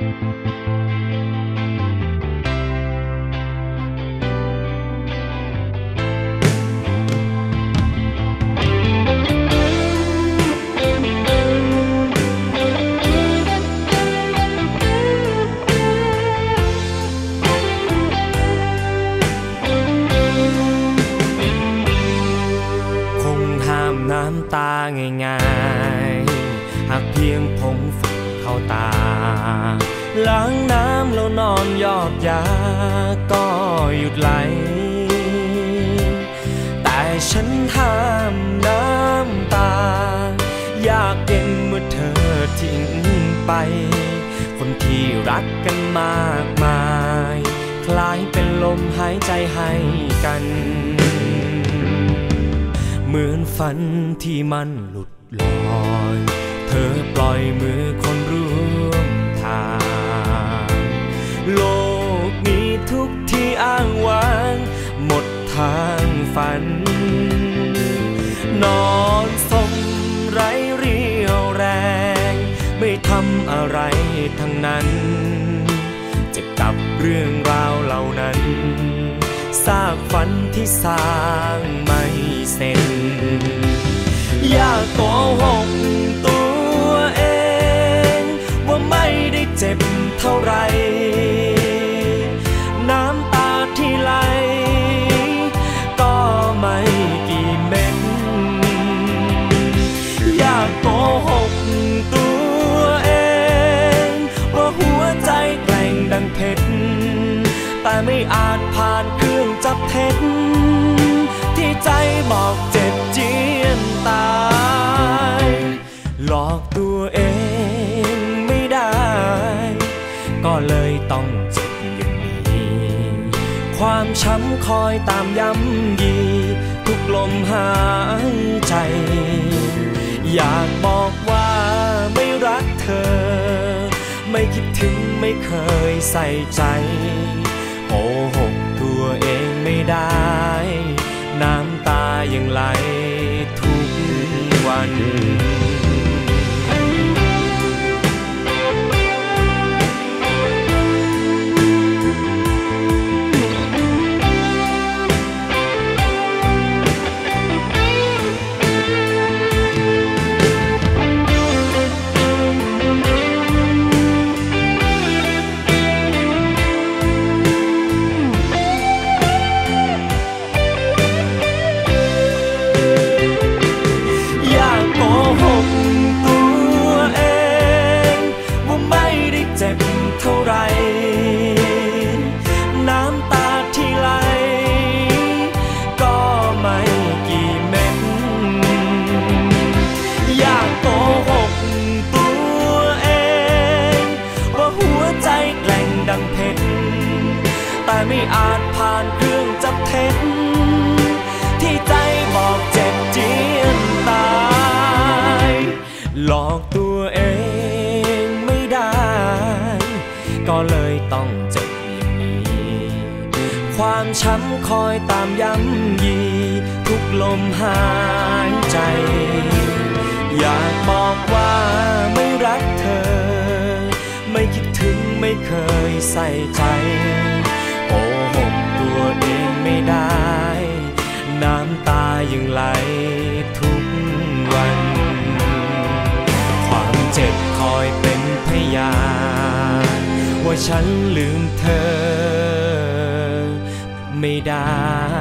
น้ำตาง่ายๆหากเพียงผม เข้าตา ล้างน้ำแล้วนอนยอกยาก็หยุดไหล แต่ฉันห้ามน้ำตา อยากเย็นเมื่อเธอทิ้งไป คนที่รักกันมากมาย คล้ายเป็นลมหายใจให้กันเหมือนฝันที่มันหลุดลอย เธอปล่อยมือำอะไรทั้งนั้น จะกับเรื่องราวเหล่านั้นสร้างฝันที่สร้างไม่เสร็จอยากโกหกตัวเอง ว่าไม่ได้เจ็บเท่าไหร แต่ไม่อาจผ่านเครื่องจับเท็จ ที่ใจบอกเจ็บเจียนตาย หลอกตัวเองไม่ได้ ก็เลยต้องเจ็บอย่างนี้ ความช้ำคอยตามย้ำยี ทุกลมหายใจ อยากบอกว่าไม่รักเธอ ไม่คิดถึงไม่เคยใส่ใจ โกหกตัวเองไม่ได้ ไม่อาจผ่านเครื่องจับเท็จที่ใจบอกเจ็บเจียนตาย หลอกตัวเองไม่ได้ ก็เลยต้องเจ็บอย่างนี้ ความช้ำคอยตามย้ำยี ทุกลมหายใจ อยากบอกว่าไม่รักเธอ ไม่คิดถึงไม่เคยใส่ใจ โกหกตัวเองไม่ได้ น้ำตายังไหลทุกวัน ความเจ็บคอยเป็นพยาน ว่าฉันลืมเธอ ไม่ได้